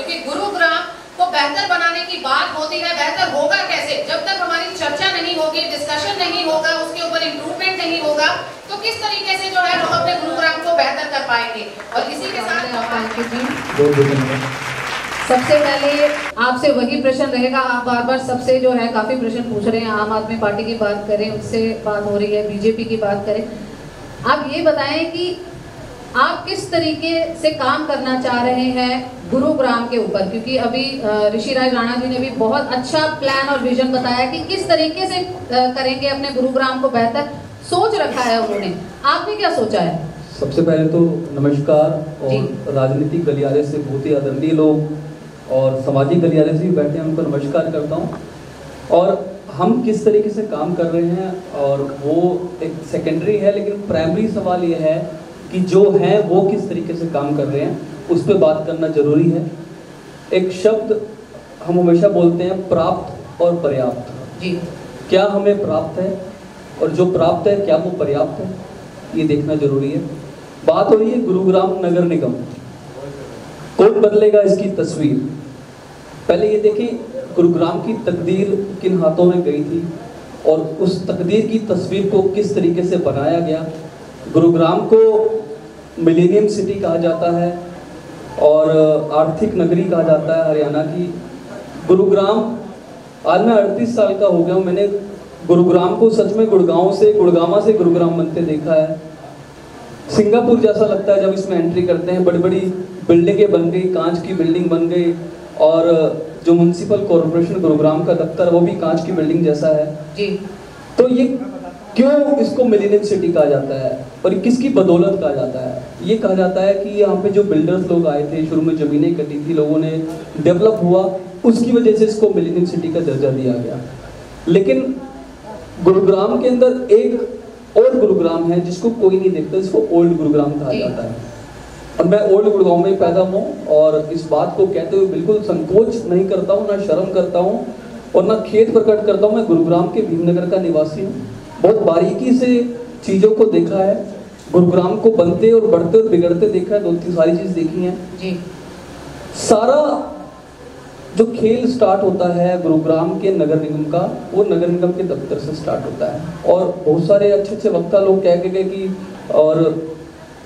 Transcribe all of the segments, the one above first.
क्योंकि गुरुग्राम को बेहतर बनाने की बात होती है बेहतर होगा कैसे? जब तक हमारी चर्चा नहीं होगी डिस्कशन नहीं होगा उसके ऊपर इम्प्रूवमेंट नहीं होगा तो किस तरीके से जो है हम अपने गुरुग्राम को बेहतर कर पाएँगे? और इसी के साथ सबसे पहले आपसे वही प्रश्न रहेगा। आप बार बार सबसे जो है काफ़ी प्रश्न पूछ रहे हैं। आम आदमी पार्टी की बात करें उससे बात हो रही है बीजेपी की बात करें। आप ये बताएँ कि आप किस तरीके से काम करना चाह रहे हैं गुरुग्राम के ऊपर? क्योंकि अभी अ, ऋषि राज राणा जी ने भी बहुत अच्छा प्लान और विजन बताया कि किस तरीके से करेंगे अपने गुरुग्राम को बेहतर। सोच रखा है उन्होंने। आपने क्या सोचा है? सबसे पहले तो नमस्कार और राजनीतिक गलियारे से बहुत ही आदरणीय लोग और सामाजिक गलियारे से भी बैठे हैं उनको नमस्कार करता हूँ। और हम किस तरीके से काम कर रहे हैं और वो एक सेकेंडरी है लेकिन प्राइमरी सवाल ये है कि जो है वो किस तरीके से काम कर रहे हैं उस पर बात करना ज़रूरी है। एक शब्द हम हमेशा बोलते हैं प्राप्त और पर्याप्त। जी। क्या हमें प्राप्त है और जो प्राप्त है क्या वो पर्याप्त है? ये देखना ज़रूरी है। बात हो रही है गुरुग्राम नगर निगम। कौन बदलेगा इसकी तस्वीर? पहले ये देखें गुरुग्राम की तकदीर किन हाथों में गई थी और उस तकदीर की तस्वीर को किस तरीके से बनाया गया? गुरुग्राम को मिलेनियम सिटी कहा जाता है और आर्थिक नगरी कहा जाता है हरियाणा की। गुरुग्राम आज मैं अड़तीस साल का हो गया हूँ मैंने गुरुग्राम को सच में गुड़गांव से गुड़गामा से गुरुग्राम बनते देखा है। सिंगापुर जैसा लगता है जब इसमें एंट्री करते हैं बड़ी बड़ी बिल्डिंगें बन गई कांच की बिल्डिंग बन गई और जो म्यूनसिपल कॉरपोरेशन गुरुग्राम का दफ्तर वो भी कांच की बिल्डिंग जैसा है। जी। तो ये क्यों इसको मिलीनियम सिटी कहा जाता है? और किसकी बदौलत कहा जाता है? ये कहा जाता है कि यहाँ पे जो बिल्डर्स लोग आए थे शुरू में जमीनें कटी थी लोगों ने डेवलप हुआ उसकी वजह से इसको मिलीनियम सिटी का दर्जा दिया गया। लेकिन गुरुग्राम के अंदर एक और गुरुग्राम है जिसको कोई नहीं देखता इसको ओल्ड गुरुग्राम कहा जाता है। और मैं ओल्ड गुड़गांव में पैदा हूँ और इस बात को कहते हुए बिल्कुल संकोच नहीं करता हूँ ना शर्म करता हूँ और ना खेत प्रकट करता हूँ मैं गुरुग्राम के भीमनगर का निवासी हूँ। बहुत बारीकी से चीज़ों को देखा है गुरुग्राम को बनते और बढ़ते और बिगड़ते देखा है दो तीन सारी चीज़ देखी है। जी। सारा जो खेल स्टार्ट होता है गुरुग्राम के नगर निगम का वो नगर निगम के दफ्तर से स्टार्ट होता है। और बहुत सारे अच्छे अच्छे वक्ता लोग कह के गए कि और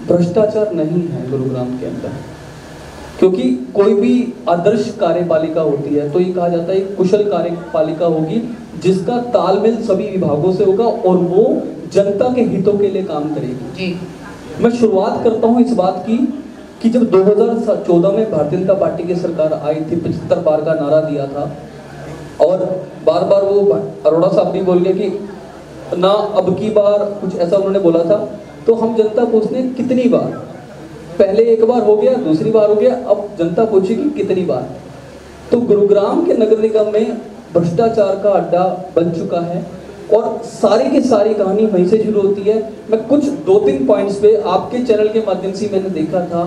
भ्रष्टाचार नहीं है गुरुग्राम के अंदर। क्योंकि कोई भी आदर्श कार्यपालिका होती है तो ये कहा जाता है एक कुशल कार्यपालिका होगी जिसका तालमेल सभी विभागों से होगा और वो जनता के हितों के लिए काम करेगी। जी। मैं शुरुआत करता हूँ इस बात की कि जब 2014 में भारतीय जनता पार्टी की सरकार आई थी पचहत्तर बार का नारा दिया था और बार बार वो अरोड़ा साहब भी बोल गए कि ना अब की बार कुछ ऐसा उन्होंने बोला था। तो हम जनता को उसने कितनी बार पहले एक बार हो गया, दूसरी बार हो गया, अब जनता पूछेगी कितनी बार। तो गुरुग्राम के नगर निगम में भ्रष्टाचार का अड्डा बन चुका है और सारी की सारी कहानी वहीं से शुरू होती है। मैं कुछ दो तीन पॉइंट्स पे आपके चैनल के माध्यम से मैंने देखा था,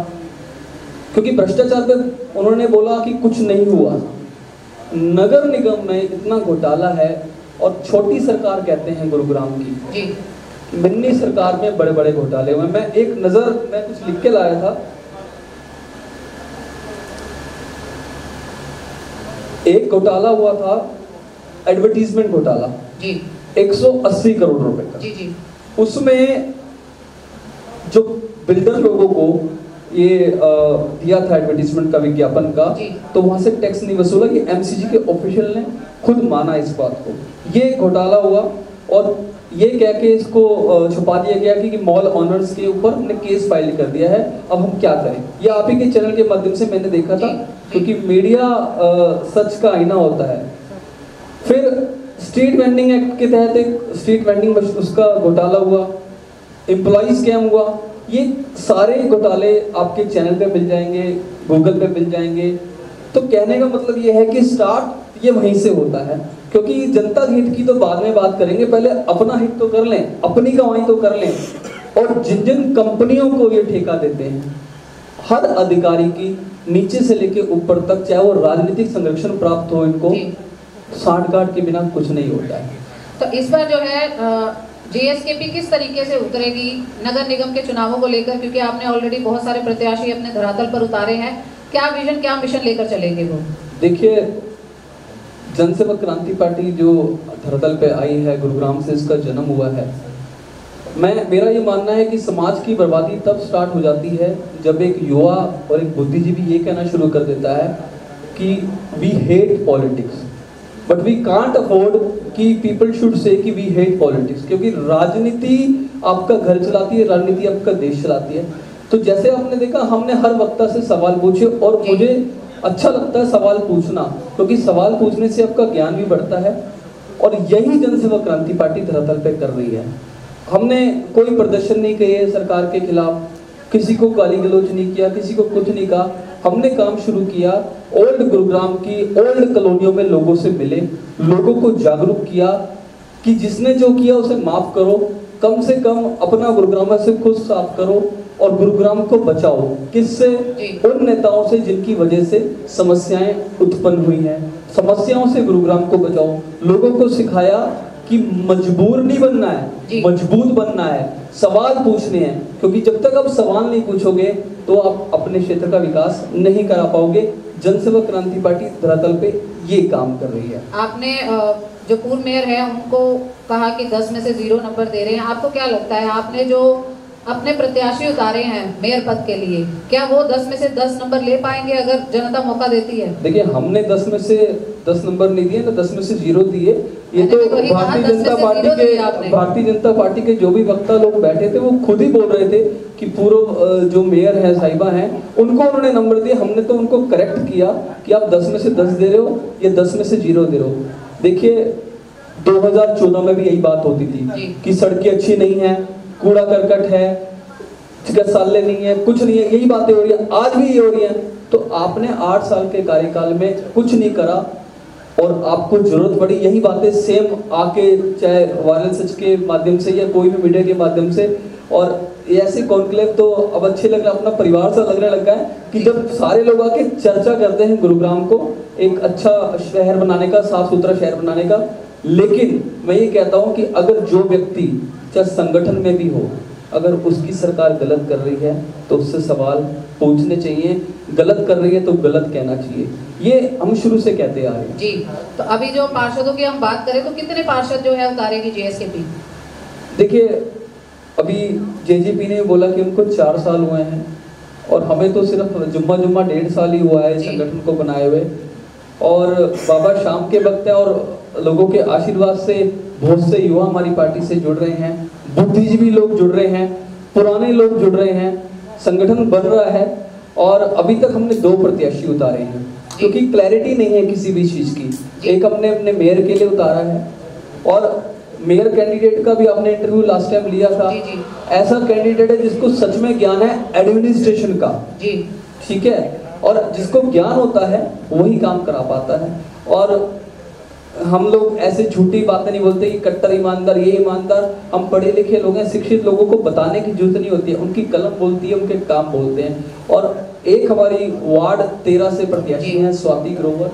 क्योंकि भ्रष्टाचार पे उन्होंने बोला कि कुछ नहीं हुआ। नगर निगम में इतना घोटाला है और छोटी सरकार कहते हैं गुरुग्राम की। जी। मिन्नी सरकार में बड़े बड़े घोटाले हुए मैं एक नज़र मैं कुछ लिख के लाया था। एक घोटाला हुआ था एडवर्टीजमेंट घोटाला। जी। 180 करोड़ रुपए का। जी जी। उसमें जो बिल्डर लोगों को ये अ, दिया था एडवर्टीजमेंट का विज्ञापन का तो वहाँ से टैक्स नहीं वसूला ये एमसीजी के ऑफिशियल ने खुद माना इस बात को। ये घोटाला हुआ और ये कह के इसको छुपा दिया गया कि, कि मॉल ऑनर्स के ऊपर हमने केस फ़ाइल कर दिया है। अब हम क्या करें? ये आप ही के चैनल के माध्यम से मैंने देखा था। क्योंकि मीडिया सच का आईना होता है। फिर स्ट्रीट वेंडिंग एक्ट के तहत एक स्ट्रीट वेंडिंग उसका घोटाला हुआ एम्प्लॉय स्कैम हुआ। ये सारे घोटाले आपके चैनल पे मिल जाएँगे गूगल पे मिल जाएँगे तो कहने का मतलब ये है कि स्टार्ट ये वहीं से होता है क्योंकि जनता हित की तो बाद में बात करेंगे पहले अपना हित तो कर लें अपनी कमाई तो कर लें और जिन जिन कंपनियों को ये ठेका देते हैं हर अधिकारी की नीचे से लेके ऊपर तक चाहे वो राजनीतिक संरक्षण प्राप्त हो इनको। सांठ गांठ के बिना कुछ नहीं होता है तो इस बार जो है जीएसकेपी किस तरीके से उतरेगी नगर निगम के चुनावों को लेकर क्योंकि आपने ऑलरेडी बहुत सारे प्रत्याशी अपने धरातल पर उतारे हैं क्या विजन क्या मिशन लेकर चलेंगे वो? देखिए जनसेवक क्रांति पार्टी जो धरतल पे आई है, गुरुग्राम से इसका जन्म हुआ है, मैं, मेरा ये मानना है कि समाज की बर्बादी तब स्टार्ट हो जाती है जब एक युवा और एक बुद्धिजीवी ये कहना शुरू कर देता है कि we hate politics but we can't afford कि पीपल शुड से कि वी हेट पॉलिटिक्स क्योंकि राजनीति आपका घर चलाती है, राजनीति आपका देश चलाती है। तो जैसे आपने देखा हमने हर वक्ता से सवाल पूछे और मुझे अच्छा लगता है सवाल पूछना क्योंकि सवाल पूछने से आपका ज्ञान भी बढ़ता है और यही जनसेवा क्रांति पार्टी धरातल पे कर रही है। हमने कोई प्रदर्शन नहीं किए सरकार के खिलाफ किसी को गाली गलोच नहीं किया किसी को कुछ नहीं कहा। हमने काम शुरू किया ओल्ड गुरुग्राम की ओल्ड कॉलोनियों में लोगों से मिले लोगों को जागरूक किया कि जिसने जो किया उसे माफ़ करो कम से कम अपना गुरुग्राम से खुद साफ़ करो और गुरुग्राम को बचाओ। किससे? उन नेताओं से जिनकी वजह से समस्याएँ उत्पन्न हुई हैं। समस्याओं से गुरुग्राम को बचाओ। लोगों को सिखाया कि मजबूर नहीं बनना है मज़बूत बनना है। सवाल पूछने हैं क्योंकि जब तक आप सवाल नहीं पूछोगे तो आप अपने क्षेत्र का विकास नहीं करा पाओगे। जनसेवा क्रांति पार्टी धरातल पे ये काम कर रही है। आपने जो पूर्व मेयर है, उनको कहा कि 10 में से ज़ीरो नंबर दे रहे हैं। आपको क्या लगता है? आपने जो अपने प्रत्याशी उतारे हैं मेयर पद के लिए। क्या वो 10 में से 10 नंबर ले पाएँगे अगर जनता मौका देती है? देखिए हमने 10 में से 10 नंबर नहीं दिए ना 10 में से ज़ीरो दिए। ये तो कहा, भारतीय जनता पार्टी के भारतीय जनता पार्टी के जो भी वक्ता लोग बैठे थे वो खुद ही बोल रहे थे कि पूर्व जो मेयर है साहिबा हैं उनको उन्होंने नंबर दिए। हमने तो उनको करेक्ट किया कि आप 10 में से 10 दे रहे हो या 10 में से ज़ीरो दे रहे हो। देखिए 2014 में भी यही बात होती थी कि सड़कें अच्छी नहीं है कूड़ा करकट है, चिकित्सालय नहीं है, कुछ नहीं है, यही बातें हो रही है। आज भी ये हो रही है। तो आपने आठ साल के कार्यकाल में कुछ नहीं करा और आपको ज़रूरत पड़ी, यही बातें सेम आके, चाहे वायरल सच के माध्यम से या कोई भी मीडिया के माध्यम से। और ऐसे कॉन्क्लेव तो अब अच्छे लग रहा अपना परिवार सा लगने लगा है कि जब सारे लोग आके चर्चा करते हैं गुरुग्राम को, एक अच्छा शहर बनाने का साफ़ सुथरा शहर बनाने का लेकिन मैं ये कहता हूँ कि अगर जो व्यक्ति चाहे संगठन में भी हो अगर उसकी सरकार गलत कर रही है तो उससे सवाल पूछने चाहिए। गलत कर रही है तो गलत कहना चाहिए। ये हम शुरू से कहते आ रहे हैं। जी तो अभी जो पार्षदों की हम बात करें तो कितने पार्षद जो है उतारेगी जीएसकेपी देखिए अभी जेजेपी ने बोला कि उनको चार साल हुए हैं और हमें तो सिर्फ़ जुम्मा जुम्मा डेढ़ साल ही हुआ है संगठन को बनाए हुए। और बाबा शाम के वक्त है और लोगों के आशीर्वाद से बहुत से युवा हमारी पार्टी से जुड़ रहे हैं बुद्धिजीवी लोग जुड़ रहे हैं पुराने लोग जुड़ रहे हैं संगठन बन रहा है और अभी तक हमने दो प्रत्याशी उतारे हैं क्योंकि क्लैरिटी नहीं है किसी भी चीज़ की। एक हमने अपने मेयर के लिए उतारा है और मेयर कैंडिडेट का भी आपने इंटरव्यू लास्ट टाइम लिया था। जी, जी। ऐसा कैंडिडेट है जिसको सच में ज्ञान है एडमिनिस्ट्रेशन का। ठीक है? और जिसको ज्ञान होता है वही काम करा पाता है। और हम लोग ऐसे झूठी बातें नहीं बोलते कि कट्टर ईमानदार ये ईमानदार। हम पढ़े लिखे लोग हैं शिक्षित लोगों को बताने की ज़रूरत नहीं होती है। उनकी कलम बोलती है उनके काम बोलते हैं। और एक हमारी वार्ड तेरह से प्रत्याशी। हैं स्वाति ग्रोवर।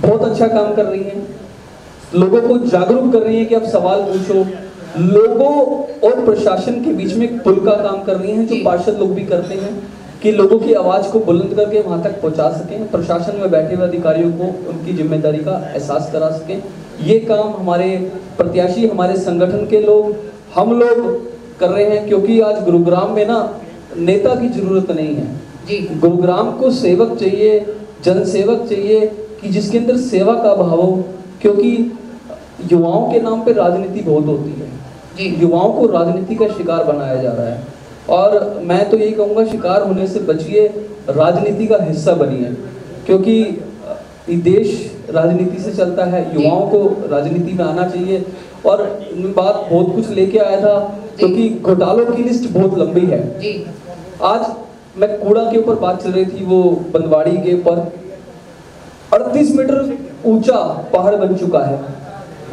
बहुत अच्छा काम कर रही हैं। लोगों को जागरूक कर रही है कि आप सवाल पूछो। लोगों और प्रशासन के बीच में एक पुल का काम कर रही हैं जो पार्षद लोग भी करते हैं। कि लोगों की आवाज़ को बुलंद करके वहाँ तक पहुँचा सकें प्रशासन में बैठे हुए अधिकारियों को उनकी ज़िम्मेदारी का एहसास करा सकें। ये काम हमारे प्रत्याशी हमारे संगठन के लोग हम लोग कर रहे हैं क्योंकि आज गुरुग्राम में ना नेता की ज़रूरत नहीं है। जी। गुरुग्राम को सेवक चाहिए जनसेवक चाहिए कि जिसके अंदर सेवा का भाव हो क्योंकि युवाओं के नाम पे राजनीति बहुत होती है। जी। युवाओं को राजनीति का शिकार बनाया जा रहा है। और मैं तो यही कहूँगा शिकार होने से बचिए राजनीति का हिस्सा बनिए। क्योंकि देश राजनीति से चलता है युवाओं को राजनीति में आना चाहिए। और बात बहुत कुछ लेके आया था क्योंकि घोटालों की लिस्ट बहुत लंबी है। आज मैं कूड़ा के ऊपर बात चल रही थी वो बंदवाड़ी के ऊपर। 38 मीटर ऊँचा पहाड़ बन चुका है।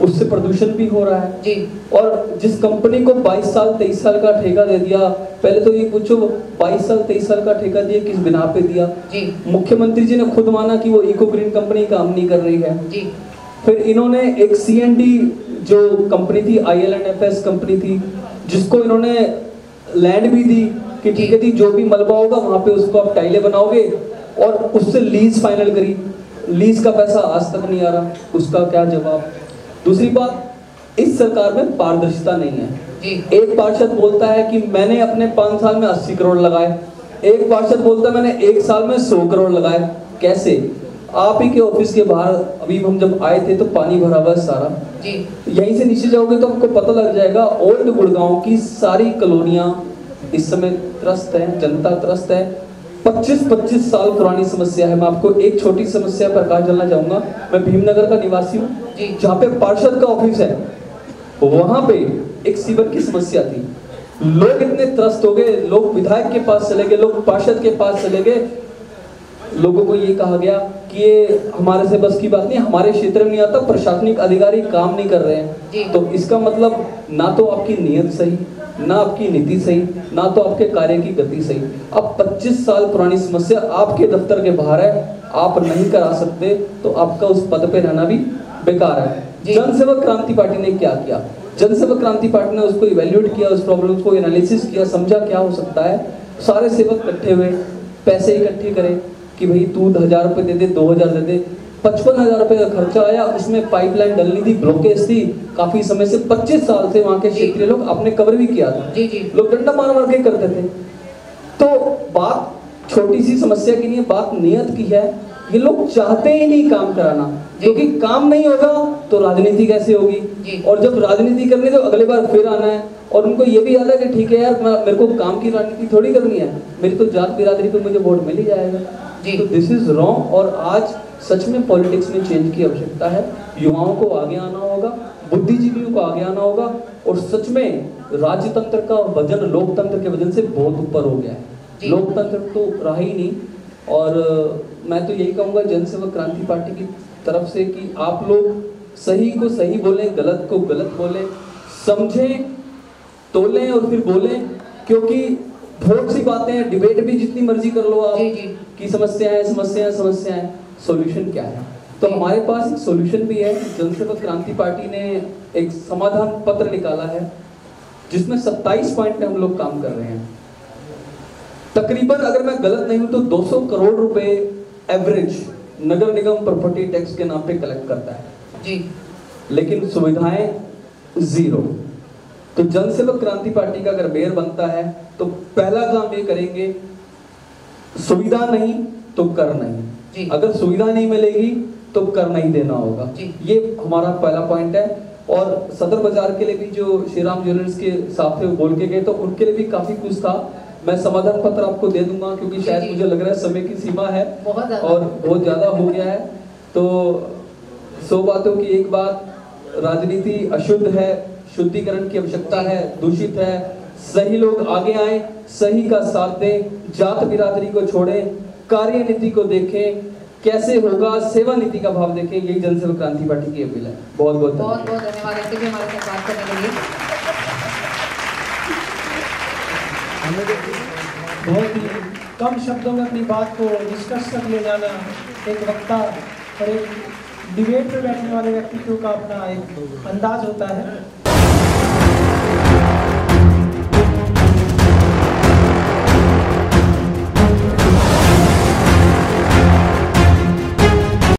उससे प्रदूषण भी हो रहा है। जी। और जिस कंपनी को 22 साल 23 साल का ठेका दे दिया पहले तो ये पूछो 22 साल 23 साल का ठेका दिया किस बिना पे दिया? जी। मुख्यमंत्री जी ने खुद माना कि वो इको ग्रीन कंपनी काम नहीं कर रही है। जी। फिर इन्होंने एक सीएनडी जो कंपनी थी आई कंपनी थी जिसको इन्होंने लैंड भी दी कि ठीक है जी जो भी मलबा होगा वहाँ पे उसको आप टाइलें बनाओगे। और उससे लीज फाइनल करी। लीज का पैसा आज तक नहीं आ रहा। उसका क्या जवाब? दूसरी बात इस सरकार में पारदर्शिता नहीं है। एक पार्षद बोलता है कि मैंने अपने पाँच साल में अस्सी करोड़ लगाए। एक पार्षद बोलता है मैंने एक साल में सौ करोड़ लगाए। कैसे? आप ही के ऑफ़िस के बाहर अभी हम जब आए थे तो पानी भरा हुआ है सारा। जी। यहीं से नीचे जाओगे तो आपको पता लग जाएगा ओल्ड गुड़गांव की सारी कॉलोनियाँ इस समय त्रस्त है जनता त्रस्त है। 25-25 साल पुरानी समस्या है। मैं आपको एक छोटी समस्या पर कहा डालना चाहूँगा। मैं भीमनगर का निवासी हूँ। जहाँ पे पार्षद का ऑफ़िस है वहाँ पे एक सीवर की समस्या थी। लोग इतने त्रस्त हो गए लोग विधायक के पास चले गए लोग पार्षद के पास चले गए। लोगों को ये कहा गया कि ये हमारे से बस की बात नहीं हमारे क्षेत्र में नहीं आता प्रशासनिक अधिकारी काम नहीं कर रहे हैं। तो इसका मतलब ना तो आपकी नियत सही ना आपकी नीति सही ना तो आपके कार्य की गति सही। अब 25 साल पुरानी समस्या आपके दफ्तर के बाहर है आप नहीं करा सकते तो आपका उस पद पे रहना भी बेकार है। जनसेवक क्रांति पार्टी ने क्या किया? जनसेवक क्रांति पार्टी ने उसको इवेल्युएट किया उस प्रॉब्लम को एनालिसिस किया समझा क्या हो सकता है। सारे सेवक इकट्ठे हुए पैसे इकट्ठे करे कि भाई तू हज़ार रुपए दे दे दो हज़ार दे दे। पचपन हज़ार रुपए का खर्चा आया उसमें पाइपलाइन डलनी थी ब्लॉकेज थी। काफ़ी समय से 25 साल से वहाँ के क्षेत्रीय लोग अपने कवर भी किया था। जी जी। लोग डंडा मार मार के करते थे। तो बात छोटी सी समस्या की नहीं है बात नियत की है। ये लोग चाहते ही नहीं काम कराना। क्योंकि काम नहीं होगा तो राजनीति कैसे होगी? और जब राजनीति करनी तो अगले बार फिर आना है। और उनको ये भी याद है कि ठीक है यार मेरे को काम की राजनीति थोड़ी करनी है। मेरी तो जात बिरादरी पे मुझे वोट मिल ही जाएगा। तो दिस इज़ रॉन्ग और आज सच में पॉलिटिक्स में चेंज की आवश्यकता है। युवाओं को आगे आना होगा बुद्धिजीवियों को आगे आना होगा और सच में राजतंत्र का वज़न लोकतंत्र के वज़न से बहुत ऊपर हो गया है। लोकतंत्र तो रहा ही नहीं। और मैं तो यही कहूँगा जनसेवक क्रांति पार्टी की तरफ़ से कि आप लोग सही को सही बोलें गलत को गलत बोलें समझें तोलें और फिर बोलें क्योंकि बहुत सी बातें हैं डिबेट भी जितनी मर्ज़ी कर लो आप जी, जी। की समस्याएँ समस्याएँ समस्याएँ सॉल्यूशन क्या है तो हमारे पास एक सॉल्यूशन भी है जनसेवक क्रांति पार्टी ने एक समाधान पत्र निकाला है जिसमें 27 पॉइंट पे हम लोग काम कर रहे हैं तकरीबन अगर मैं गलत नहीं हूँ तो 200 करोड़ रुपए एवरेज नगर निगम प्रॉपर्टी टैक्स के नाम पे कलेक्ट करता है। जी। लेकिन सुविधाएँ ज़ीरो तो जनसेवक क्रांति पार्टी का अगर मेयर बनता है तो पहला काम ये करेंगे सुविधा नहीं तो कर जी। नहीं अगर सुविधा नहीं मिलेगी तो कर नहीं देना होगा। जी। ये हमारा पहला पॉइंट है। और सदर बाज़ार के लिए भी जो श्री राम ज्वेलर्स के साथ थे बोल के गए तो उनके लिए भी काफ़ी कुछ था। मैं समाधान पत्र आपको दे दूँगा क्योंकि शायद मुझे लग रहा है समय की सीमा है बहुत और बहुत ज़्यादा हो गया है। तो सौ बातों की एक बात राजनीति अशुद्ध है शुद्धिकरण की आवश्यकता है दूषित है। सही लोग आगे आए सही का साथ दें जात बिरादरी को छोड़ें कार्य नीति को देखें कैसे होगा सेवा नीति का भाव देखें यही जनसेवक क्रांति पार्टी की अपील है। बहुत बहुत बहुत धन्यवाद। बहुत धन्यवाद ऐसे भी हमारे साथ बात करने के लिए। बहुत ही कम शब्दों में अपनी बात को डिस्कस कर ले जाना एक वक्ता और एक डिबेट में बैठने वाले व्यक्तित्व का अपना एक अंदाज होता है।